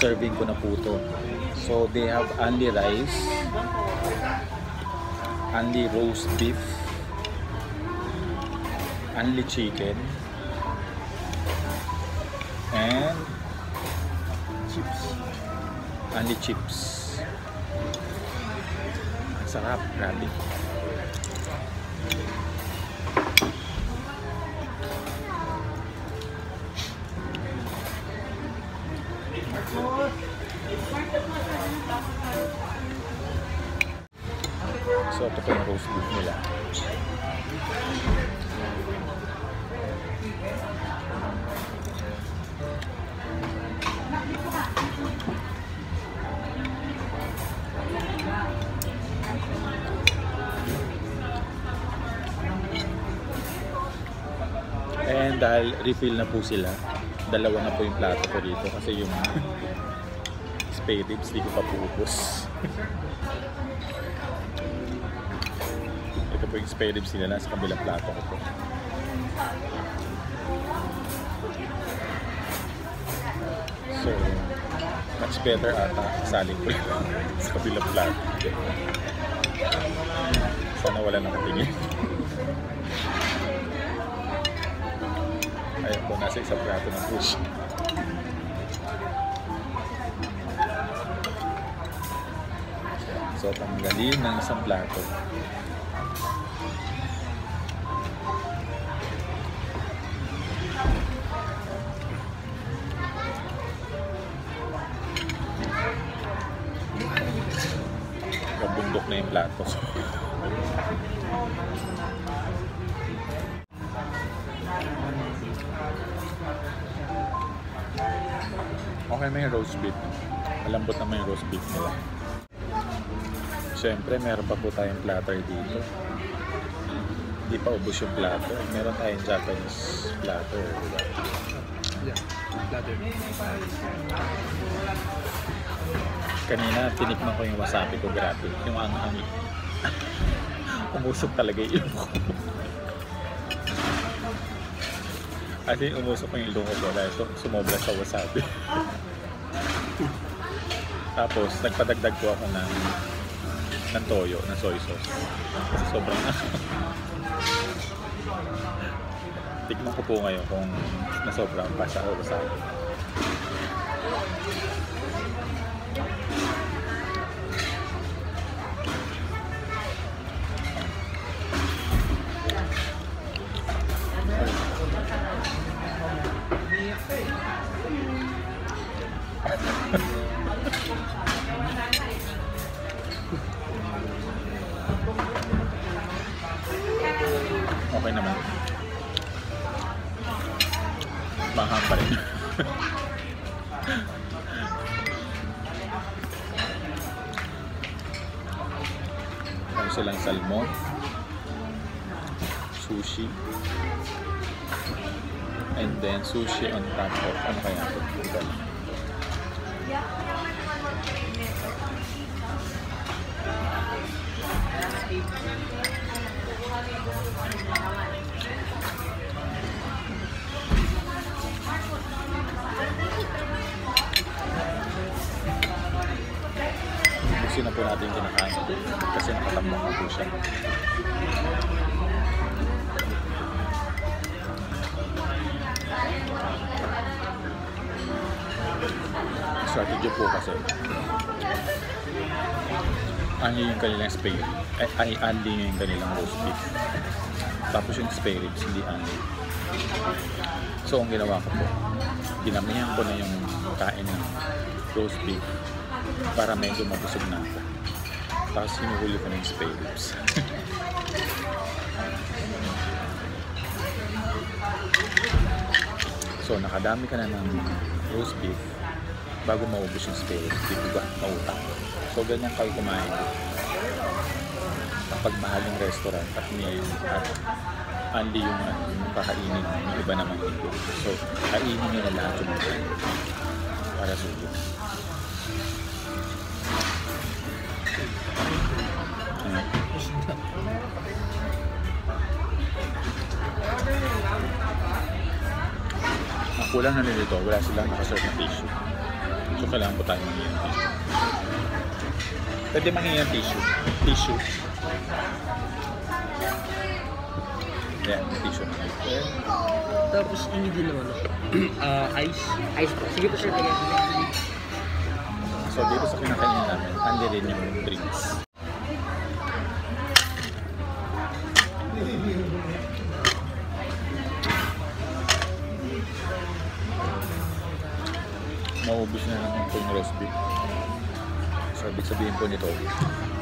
serving ko na po to. So they have only rice, only roast beef, only chicken, and chips. Only chips. Sarap, grabe. Dahil refill na po sila, dalawa na po yung plato ko dito kasi yung spade ribs di ko pa po ubos. Ito po yung spare ribs nila sa kabilang plato ko po. So, much better ata saling ko lang sa kabilang plato. Sana wala nakatingin. Nasa isang plato po siya. So, tanggalin ng isang plato. Nabundok na yung plato. Okay na yung roast beef. Malambot naman yung roast beef nila. Siyempre, meron pa po tayong platter dito. Hindi pa ubos yung platter. Meron tayong Japanese platter. Diba? Yeah, ladder. Kanina, tinikman ko yung wasabi ko. Grabe. Yung anghang. umusok talaga yung ilong ko. As in, umusok ko yung ilong ko dahil su- sumobra sa wasabi. Tapos, nagpadagdag ko ako ng ng toyo, ng soy sauce. Kasi sobrang Tikman ko po ngayon kung nasobrang pa siya o wasabi. Okay and then sushi on top of ano kaya ito? Strategy po kasi. Ani yung kanilang spare. Ay, ay anli yung kanilang roast beef. Tapos yung spare ribs hindi anli so ang ginawa ko po dinamihan ko na yung kain ng roast beef para medyo mabusog na ako. Tapos hinuhuli ko na yung spare ribs. So nakadami ka na ng roast beef bago maubos yung di ba mautang so ganyan kayo kumain kapag mahaling restaurant at may at only yung, ano, yung kakainin yung iba naman hindi so kainin na lahat yung mga para sulit Ayan. Ang kulang na nilito, wala silang nakaserve na tissue. So, kailangan po tayo manghingi ng tissue. Pwede manghingi ng tissue. Tissue. Yan, may tissue na. Tapos ini din naman. Ah, ice. Ice po. Sige po sir, tingnan. So, dito sa kinakainin namin, andi rin yung drinks. Po yung roast. So, ibig sabihin po nito,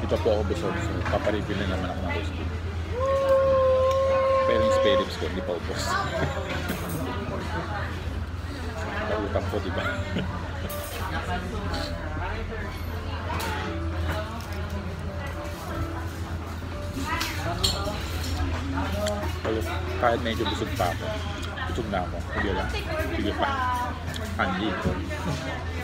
ito po ako busog. So, paparefill na naman ako ng roast beef. Pero yung spare ribs ko, hindi pa ubos. Pautang po, di ba? Kaya kahit medyo busog pa ako, busog na ako. Sige lang. Sige pa. Handy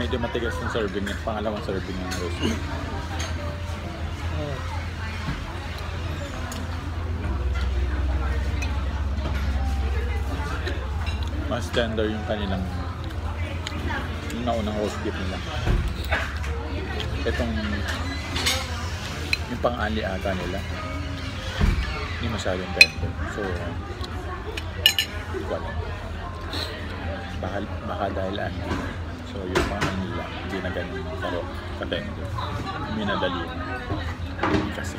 Medyo matigas yung serving niya. Pangalawang serving ng roast beef. Mas tender yung kanilang yung naunang roast beef nila. Itong yung pang-ali ata nila hindi masyadong tender. So, hindi ko alam. Baka, baka dahil ano. So, yung mga nila, hindi na ganun karo, katender. Minadali. Hindi kasi.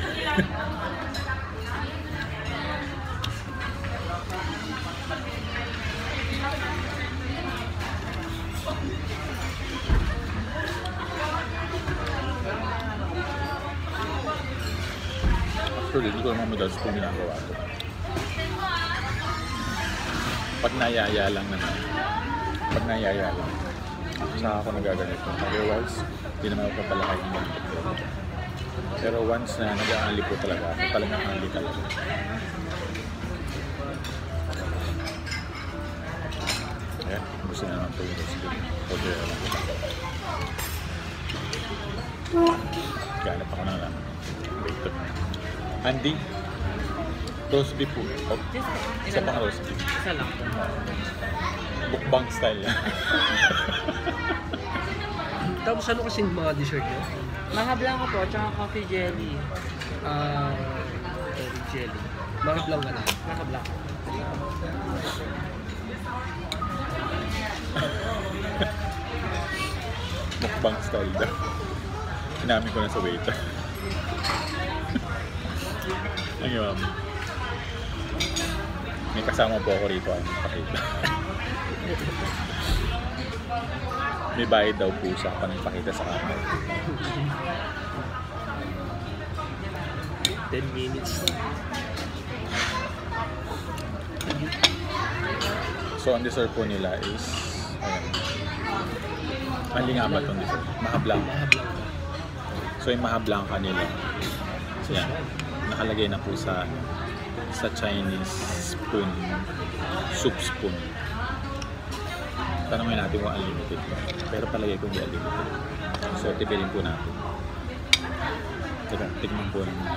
Actually, hindi ko naman madalas kung ginagawa ito. Pag nayaya lang naman. Pag nayaya lang. Saka ako nagaganito. Otherwise, hindi naman ako papalakay ng. Pero once na nag-aanli po talaga, ako talagang aanli talaga. Ayan, gusto na naman po yung. Order na lang po. Ganap ako ng laman. Wait ko. Andy, roast beef po. Oh, isa pang roast beef. Isa lang. Bukbang style. Tapos ano kasing mga dessert nyo? Mga blanco po, tsaka coffee jelly. Ah, uh, jelly. Mga blanc na. Mga blanco. Mukbang style daw. Inamin ko na sa waiter. Ang yun. May kasama po ako rito ang pakita. May bayad daw po sa panagpakita sa camera. 10 minutes. So, ang dessert po nila is, ayan. Mali nga ba itong dessert? Mahablang. Mga blanc. So, yung mahablang nila. Yan. Nakalagay na po sa sa Chinese spoon, soup spoon. Tanongin natin kung unlimited ba. Pero palagay ko hindi unlimited. So, tipirin po natin. Teka, tignan po naman.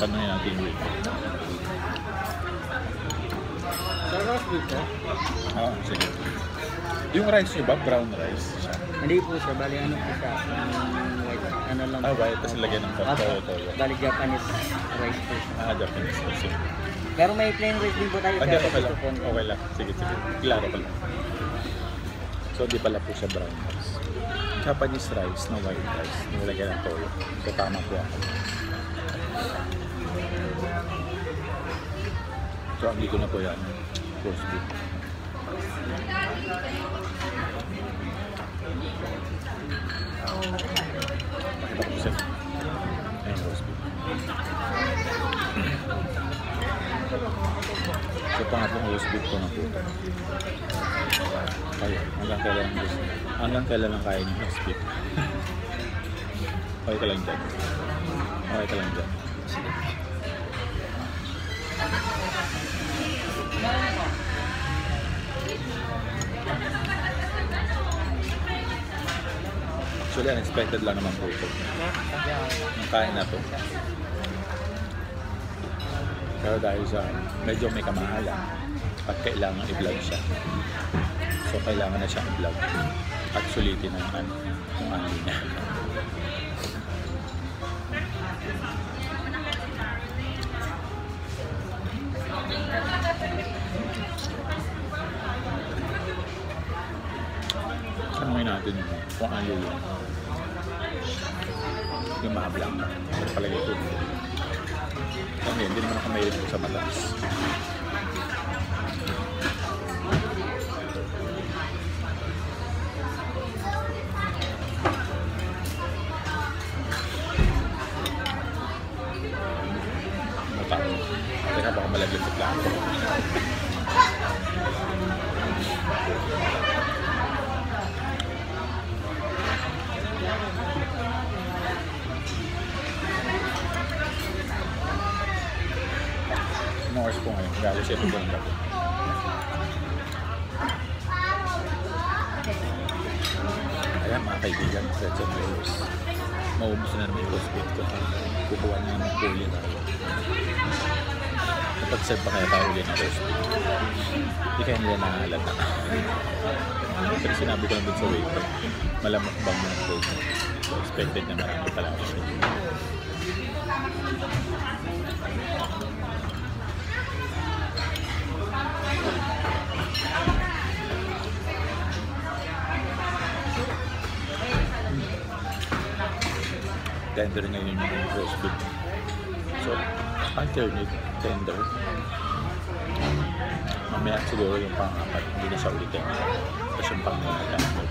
Tanongin natin yung Sa roast beef po? Ah, sige. Yung rice nyo ba, brown rice siya? Hindi po siya, bali ano po siya. um, white, ano lang Ah, white, tapos lagyan ng toyo, toyo. Bali Japanese rice po siya. Ah, Japanese rice. Sige. Pero may plain rice din po tayo. Ah, pero okay lang. Okay lang. Sige, sige. Klaro ko lang. So, di pala po siya brown rice. Japanese rice na white rice. Nilagyan ng toyo. So, tama po ako. Probably ko na po yan. Roast beef. Pakita ko sa'yo. Ayan, roast beef. So, pangatlong roast beef ko na po. Kaya, hanggang kailan ang gusto. Hanggang kailan ang kaya ng roast beef. okay ka lang dyan. Okay ka lang dyan. Sige. Actually, unexpected lang naman po ito. Ang kain na to. Pero dahil sa medyo may kamahalan at kailangan i-vlog siya. So, kailangan na siyang i-vlog at sulitin ang ano, yung ano niya. Tanungin natin kung ano yun. Yung mahablang. Palagay ko. Kami, hindi naman ako mahilig sa. Mataas. Siya ng gabi. Ayan mga kaibigan, Reds and Players. Maubos na naman yung prospect ko. Kukuha na ng puli tayo. Kapag serve pa kaya tayo ulit ng prospect. Hindi kaya nila nahalata. Pero sinabi ko lang dun sa waiter, malamok bang ng prospect. So expected na marami pala ako. Tender ngayon yung roast beef. So, alternate tender. Mamaya siguro yung pang-apat, hindi na siya ulitin. Tapos yung pang-apat.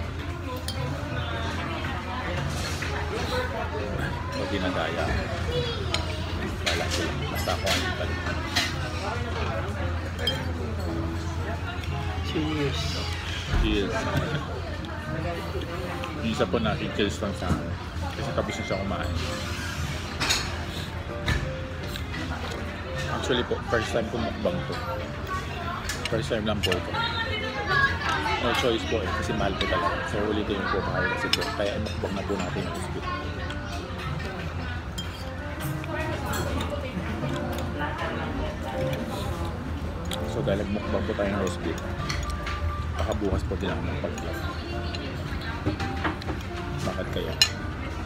O dinadaya. Wala sila. Basta ako ang ital. Cheers. Cheers. Yung isa po natin, cheers lang sa akin. Kasi tapos na siya kumain. Actually po, first time kong mukbang to. First time lang po ito. No choice po eh, kasi mahal po talaga. So ulitin po mahal kasi po. Kaya mukbang na po natin yung biscuit. So dahil nagmukbang po tayo ng roast beef, baka bukas po din ako magpag-vlog. Bakit kaya?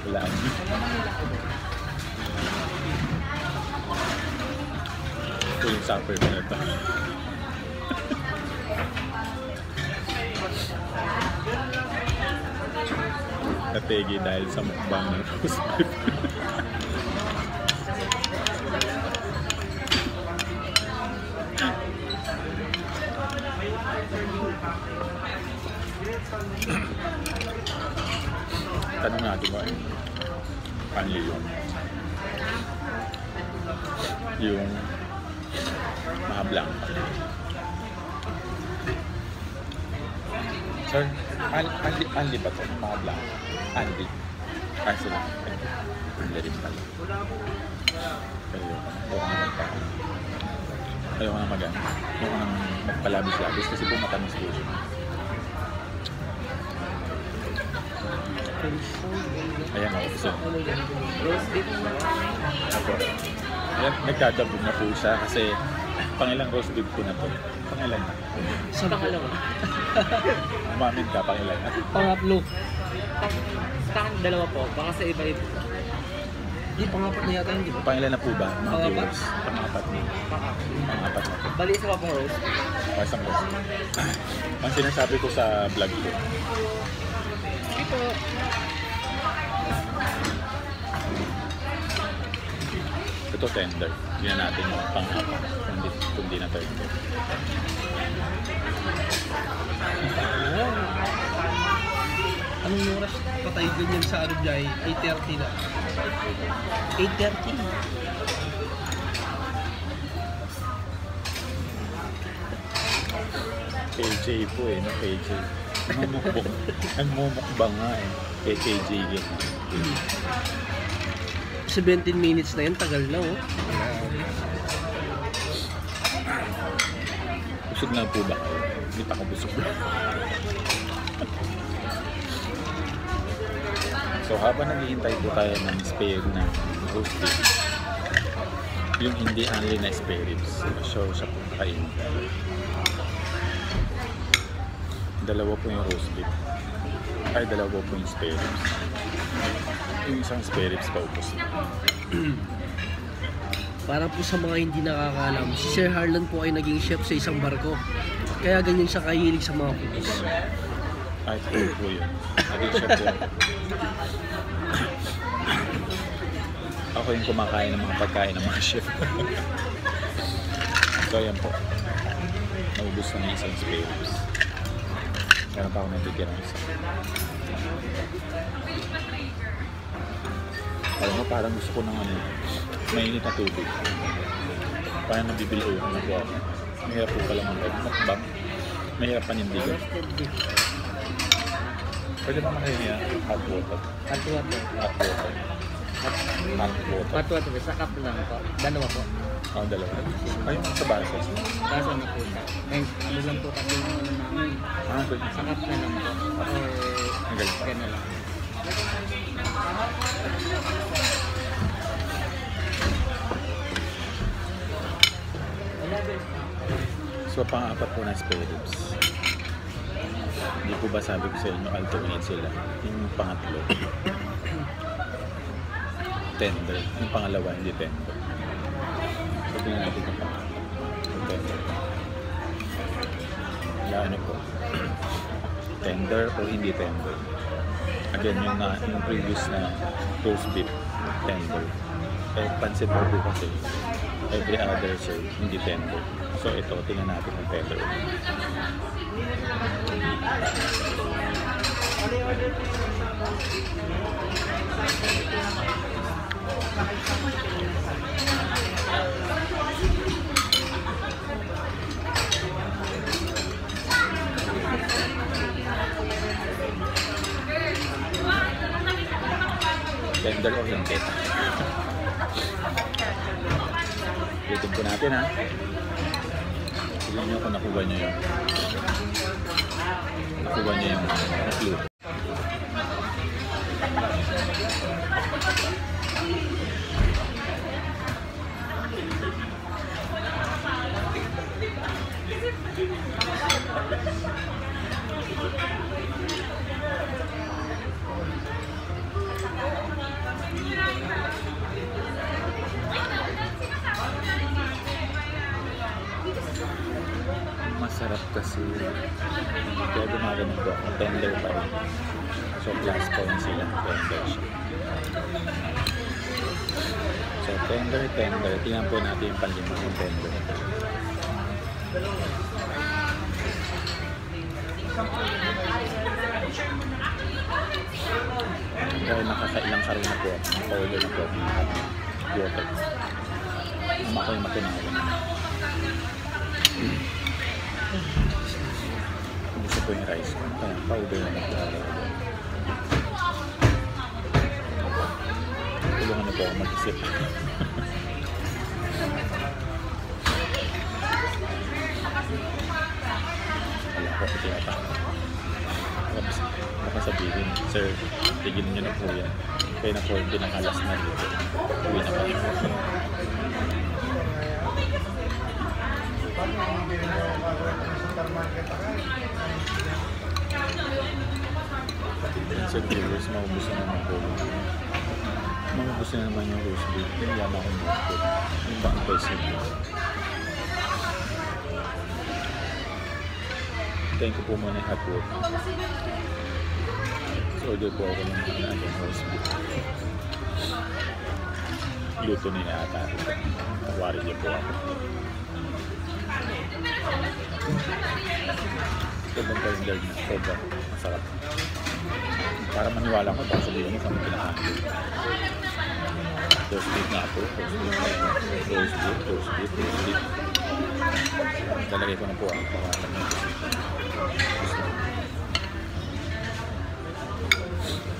Walaan niyo. Ito yung supper ko na ito. Dahil sa mukbang ng roast Tanong natin ko eh. Paano yung mahablang Sir, An- Andy, Andy ba ito? Mahablang. Andy. Ah, sila. Hindi rin pala. Pero yun, ayaw ko naman pa. Ayaw ko na mag Ayaw ko nang magpalabis-labis kasi po matamis po siya. Ayan ako. Roast beef. Ako. Ayan, nagdadabog na po siya kasi pangilang roast beef ko na to. Pangilan na. Sa pangalawa. Umamin ka, pangilan na. Pangatlo. Pang, dalawa po. Baka sa iba-iba. Di, pangapat na yata yun, di ba? Pangilan na po ba, mga Pangapat? viewers? Pangapat na. Pangapat. Na po. Bali, isa pa pong roast. Para sa roast. Ang sinasabi ko sa vlog ko, Sige po. Ito tender. Yan natin yung pang ano, kundi, kundi na tender. Anong oras patay ganyan sa ano, Arubjay? 8.30 na. 8.30? KJ po eh, no? KJ. Namumukbang. Namumukbang nga eh. Kay KJ yun. 17 minutes na yun, tagal na oh. Busog na po ba? Hindi ako busog. so habang naghihintay po tayo ng spare na roast beef, yung hindi only na spare ribs, so siya po kain. Dalawa po yung roast beef. Ay, dalawa po yung spare ribs. Yung isang spare ribs paupos. Para po sa mga hindi nakakaalam, si Sir Harlan po ay naging chef sa isang barko. Kaya ganyan siya kahilig sa mga cookies. Ay, true po yun. Naging po. Ako yung kumakain ng mga pagkain ng mga chef. so, ayan po. Naubos na yung isang spare ribs. Meron pa ako isa. Alam mo, parang gusto ko ng ano, mainit na tubig. Parang nabibili ko yung ako. Mahirap po pala mag mukbang. Mahirap panindigan. Pwede ba makain niya hot water? Hot water. Hot water. Hot, Hot water. hot water. Sa cup lang po. Dalawa po. Oh, dalawa. Ayun sa baso. Kaso na po. Eh, ano lang po kasi yung ano namin. Ah, good. Sa cup na lang po. Or gano'n lang. So, pang-apat po na spare ribs. Hindi po ba sabi ko sa inyo, alternate sila. Yung pangatlo, tender. Yung pangalawa, hindi tender. So, tingnan natin yung pangatlo. Tender. Wala ano po. Tender o hindi tender. Again, yung, na, yung previous na roast beef, tender. Eh, po po kasi every other serve, hindi tender. So ito, tingnan natin kung tender. Tender o hindi. Titin ko natin ha. Tignan nyo kung nakuha nyo yun. Nakuha nyo yung clue. Ng hot water. Uma ko yung matunawan. Gusto ko yung rice. Kaya powder na naglalaro. Tulungan na po ako mag-isip. Wala ko kasi yata. Baka sabihin, Sir, tigil niyo na po yan. Kaya na po yung pinakalas na dito. Uwi na kayo. Sa viewers, maubos na naman po. Maubos na naman yung roast beef. Wala na akong roast beef. Yung ba ang price nito? Thank you po muna water. So, order po ako ng mga ano, roast beef. Luto na ata. Tawari niyo po ako. Sobrang tender na. Sobrang masarap. Para maniwala ko, baka sabihin mo kung kinakain ko. Roast beef nga po. Roast beef. Roast beef, roast beef, roast beef. Lalagay ko na po ang pangalan niya.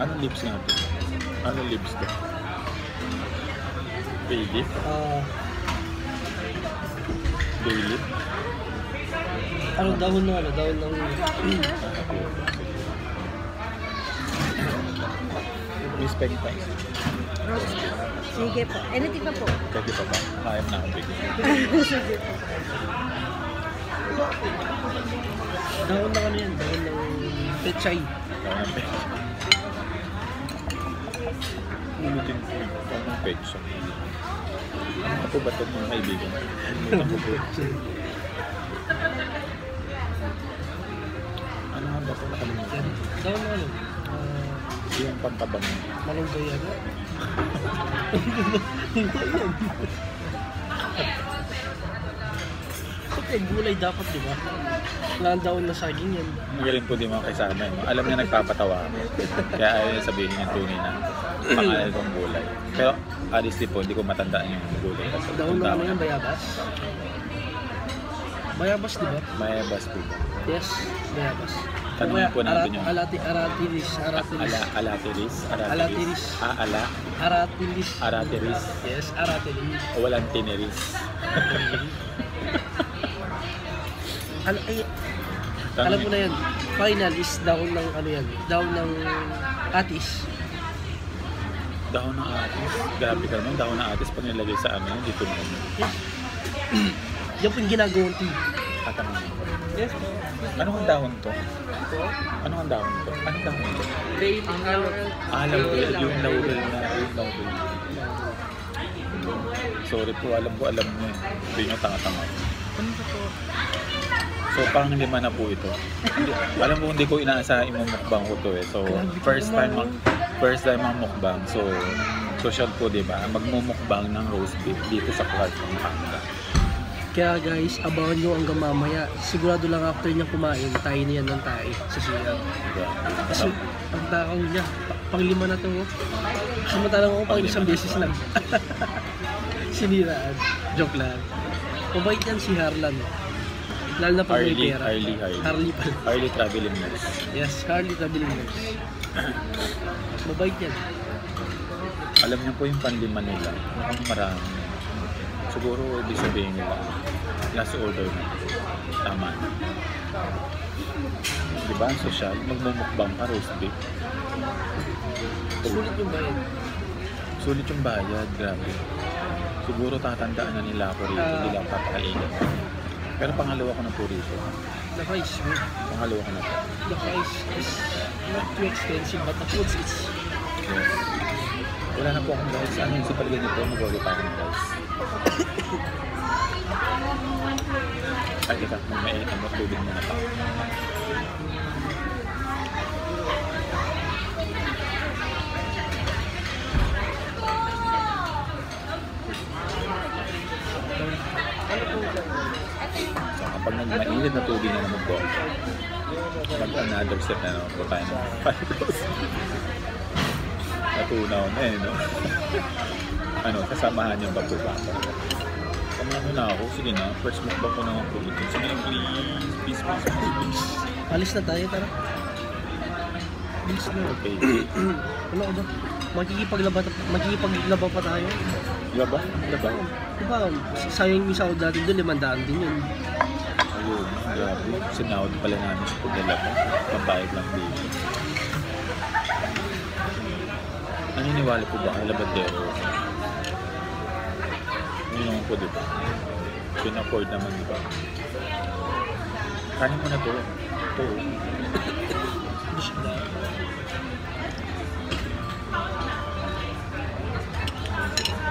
Anong lips nga ito? Anong lips to? Ah, Bay leaf? ano dahon na ano, dahon ng... Respect pa. Sige po. Anything pa po. Pwede pa ba? Kaya na akong bigyan. Sige po. Dahon ng ano yan, dahon ng pechay. Kaya ng pet. Ulitin ko. Kaya ng pet shop. Ano po ba ito mga kaibigan? Ano nga ba ito? Nakalimutan. Dahon ng ano, ah, Yung pampabango. malunggay ano. Siyempre, gulay dapat, di ba? Ang dahon na saging yan. Magaling po din mga kasama. Eh. no? Alam niya nagpapatawa ako. Kaya ayaw niya sabihin yung tunay na pangalan kong gulay. Pero honestly po, hindi ko matandaan yung gulay. Kasi kung ng ano yan, bayabas. Bayabas, di ba? May bas po ba? Yes, bayabas. Tanungin po natin yung- Arati, aratilis, aratilis. Ala, alatiris? Alatiris. Alatiris? Ah, ala? Aratilis. Aratiris? Yes, aratilis. O walang tiniris? Ano, ay, alam mo na yan. Final is down ng ano yan. Down ng atis. Dahon ng atis. Grabe ka naman. Dahon ng atis pag nilagay sa amin, dito naman. Yan po yung ginagawang tea. Tatanong mo. Yes, Ano ang dahon to? Ano ang dahon to? Anong dahon to? Babe, ano? Ah, laurel. Yung laurel na. Yung laurel. Sorry po, alam ko, alam niyo. eh. Hindi niyo tanga-tanga. So, pang lima na po ito. Hindi, alam mo, hindi ko inaasahan imumukbang ko to eh. So, first time ang first time ang mukbang. So, social po, di ba? Magmumukbang ng roast beef dito sa Clark ng Canada. Kaya guys, abangan nyo hanggang mamaya. Sigurado lang after niya kumain, tayo na yan ng tayo sa siya. Diba? Kasi ang takaw niya, pa- panglima na to. oh. Samantalang ako pang isang beses lang. Siniraan. Joke lang. Mabait yan si Harlan. Lalo na pag may Harley, pera. Harley, Harley. Harley pala. Harley Traveling Nurse. Yes, Harley Traveling Nurse. Mabait yan. Alam niyo po yung panlima nila. Mukhang marami. Siguro, ibig sabihin nila, last order na. Tama na. Di ba? Ang social, magmumukbang ka, roast beef. Sulit yung bayad. Sulit yung bayad, grabe. Siguro tatandaan na nila ako rito, hindi lang papakainin. Pero pangalawa ko na po rito. The price, man. Pangalawa ko na po. The price is not too expensive, but the foods is Yes. Wala na po akong guys. Ano yung sipalagay niyo po? Mag-order pa akong guys. Ay, teka. May ano, tubig muna pa. So, kapag nagmainit na tubig na naman po, mag another step na naman po tayo ng fibrous. Natunaw na eh, no? ano, kasamahan niyo ba po ba? Samahan mo na ako. Sige na, first move ba po naman po ito? Sige na, please. Please, please, please, please. Alis na tayo, tara. Alis na. Okay. Ano ka ba? Magkikipaglaba, magkikipaglaba pa tayo. Laba? Laba? Diba, sayang yung sahod natin doon, limandaan din yun. Ayun, grabe. Sinawad pala namin sa paglalaba. Pambayad lang dito. Naniniwala po ba kayo labandero? Yun yung po, di ba? Pinafford naman, di ba? Kanin mo na to. Ito. Hindi siya na.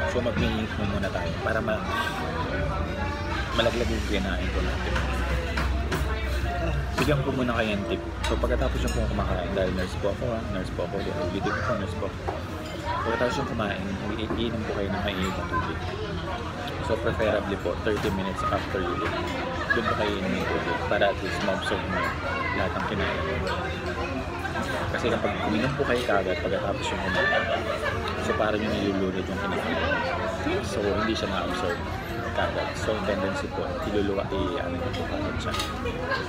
So mag-minute mo muna tayo para ma malaglag yung kinain ko natin. Bigyan ko muna kayo ng tip. So pagkatapos yung po kumakain, dahil nurse po ako, ha? nurse po ako, ulitin ko nurse po ako. Pagkatapos yung kumain, iinom po kayo ng mainit na tubig. So preferably po, 30 minutes after you eat. Doon po kayo inom ng tubig para at least ma-absorb mo lahat ng kinain. Kasi kapag uminom po kayo kagad pagkatapos yung kumain, so parang yung nilulunod yung kinakain. So hindi siya na-absorb kagad. So yung tendency po, iluluwa, i-ano niyo po kagad siya.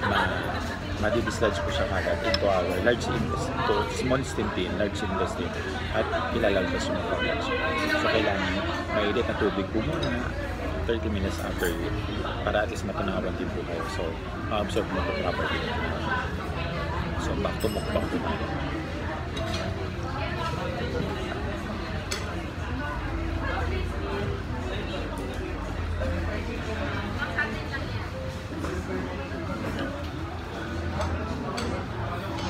Ma madidislodge po siya kagad into our large intestine, to small intestine, large intestine, at ilalagpas kagad siya. So kailangan mainit na tubig po muna 30 minutes after eat para at least matunawan din po kayo. So, ma-absorb mo po properly. So, back to mukbang tayo.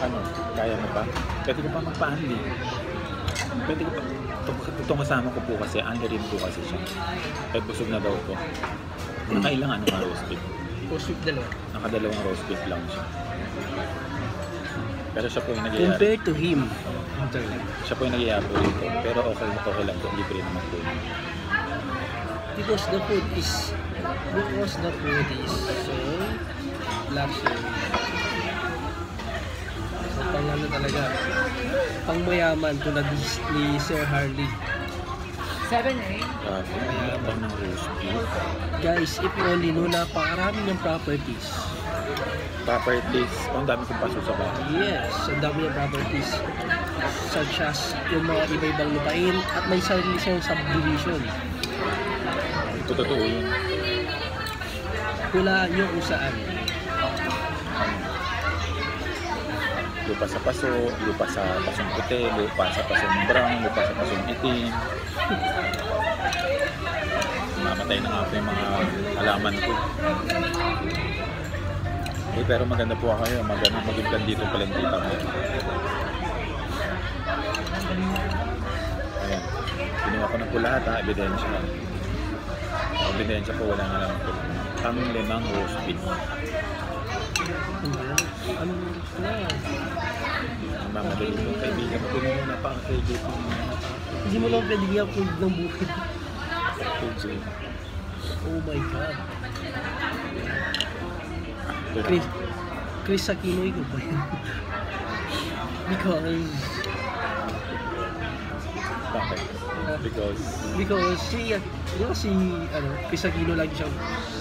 Ano? Kaya mo pa? Pwede ka pa magpa-unli. Pwede ka pa. Itong, kasama ko po kasi, unli rin po kasi siya. Kahit busog na daw po. Nakailang ano nga roast beef. Post week dalawa. Nakadalawang roast beef lang siya. Pero siya po yung nagyayari. Compared to him. Siya po yung nagyayari po rito. Pero okay, okay lang po. Libre naman po. yun. Because the food is because the food is so luxury. So pang ano talaga, pang mayaman tulad ni, ni Sir Harley. Seven, ganda ng roast beef. Guys, if you only know, napakarami ng properties. Properties. Oh, ang dami kong paso sa bahay. Yes, ang dami ng properties. Such as yung mga iba-ibang lupain at may sarili siyang subdivision. Ito totoo yun. Hula nyo kung saan. Lupa sa paso, lupa sa pasong puti, lupa sa pasong brown, lupa sa pasong itim. Mamatay na nga po yung mga halaman ko. Eh, pero maganda po kayo. Maganda maging dito pala yung tita mo. Ayan. Kinuha ko na po lahat ha, ebidensya. Ebidensya po, wala na lang po. Pang limang roast beef. Ano na? Mamadali ko. Kaibigan ko ang kay JP muna pa. Hindi mo lang pwede nga food ng bukid. JP. Oh my God. Chris, Chris Aquino, ikaw ba yan? Because, Bakit? Because, because si, di ba si, ano, Chris Aquino lagi siyang,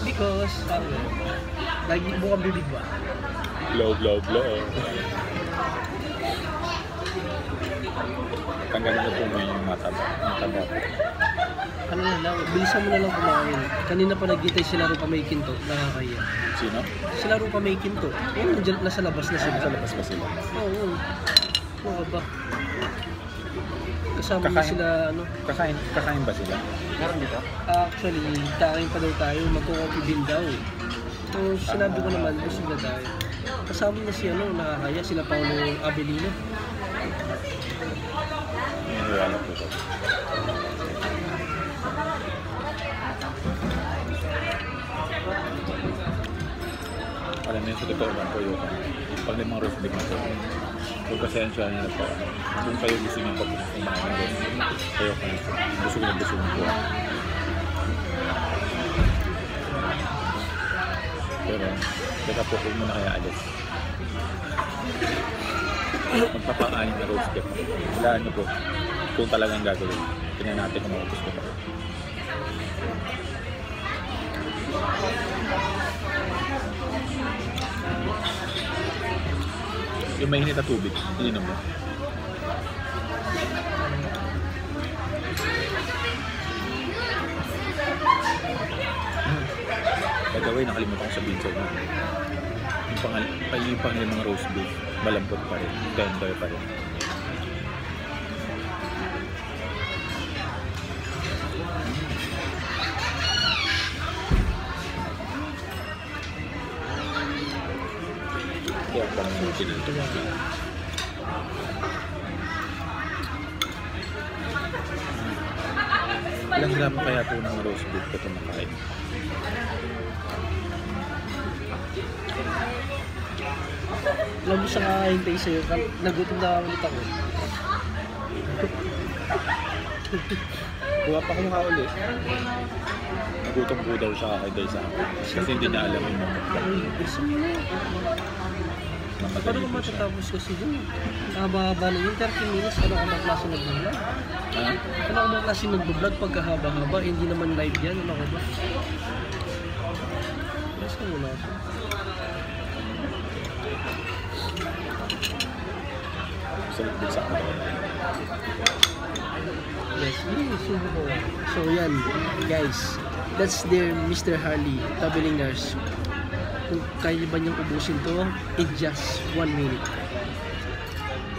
because, ano, lagi bukang bibig ba? love, love, love. Tanggalin na po yung mataba. Mataba po. Ano na lang, bilisan mo na lang kumain. Kanina pa nagkitay sila ro pa may kinto, nakakaya. Sino? Sila ro pa may kinto. Oh, nandiyan, nasa labas na sila. Sa labas ba sila? Oo. Oh, Oo ba? Kasama niya Kakain. sila, ano, Kakain, kakain ba sila? Meron dito? Actually, kain pa daw tayo, magkukopi din daw. So, sinabi ko naman, busog na tayo. Kasama na si ano, nakakaya, sila Paolo Abelino. Nangyayala po ko. Lang po yung pag limang roast beef na po. Kung pasensya niya na po, kung kayo gusto niyo pa po kumain kayo kayo. Busog na busog po. Pero, teka po, huwag mo na kaya alis. Magpapakain na roast beef. Wala niyo po kung talagang gagawin. Tingnan natin kung maubos ko pa. Yung mainit na tubig, ininom mo. By the way, nakalimutan ko sabihin sa inyo. Yung pangal, ay, yung roast beef, malambot pa rin, tender pa rin. Ilang gram kaya po ng roast beef ko ito makain? Alam mo siya kakahintay sa'yo. Nagutom na ulit ako. Kuha pa kung ulit. Nagutom po daw siya kakaiday sa akin. Kasi hindi niya alam yung Ay, gusto mo na. Paano siya. matatapos kasi dun? Haba-haba na yun. 30 minutes, ano ka mga klase nag-vlog? Ha? Ano ka mga klase nag-vlog pagkahaba-haba? Hindi naman live yan. Ano ka ba? Yes, ano na ako. Sarap din sa akin. Yes, yun, ko. So yan, guys. That's their Mr. Harley, traveling nurse. Kung kaya ba niyang ubusin to in just one minute.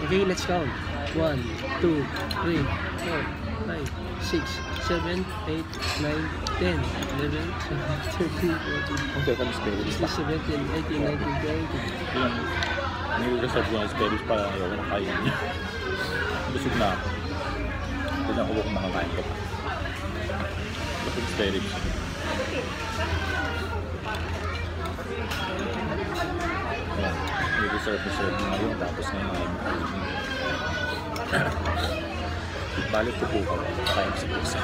Okay, let's count. 1, 2, 3, 4, 5, 6, 7, 8, 9, 10, 11, 12, 13, 14, Ang teka ng spirits pa. 16, 17, 18, 19, 20. Yung nire-reserve ko ng spirits para ayaw ko na kain niya. Busog na ako. Hindi na ako kung makakain ko pa. Busog spirits. Ayan. Nire-reserve-reserve na ngayon tapos ngayon. Balik ko po ko. Kakain sa pusa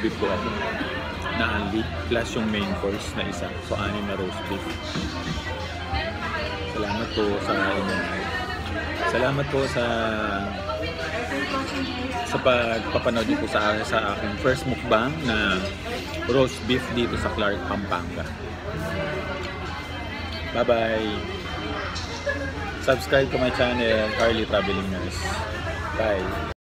beef po ako. Na only. Plus yung main course na isa. So, anim na roast beef. Salamat po sa inyo. Salamat po sa sa pagpapanood niyo po sa sa aking first mukbang na roast beef dito sa Clark, Pampanga. Bye-bye! Subscribe to my channel, Carly Traveling Nurse. Bye!